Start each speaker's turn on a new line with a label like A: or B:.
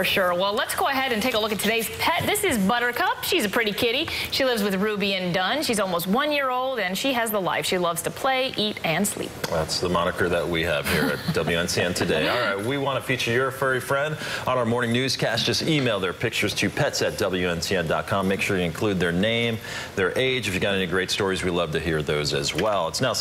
A: For sure. Well, let's go ahead and take a look at today's pet. This is Buttercup. She's a pretty kitty. She lives with Ruby and Dunn. She's almost one year old, and she has the life. She loves to play, eat, and sleep.
B: That's the moniker that we have here at WNCN today. All right, we want to feature your furry friend on our morning newscast. Just email their pictures to pets at WNCN.com. Make sure you include their name, their age. If you've got any great stories, we love to hear those as well. It's now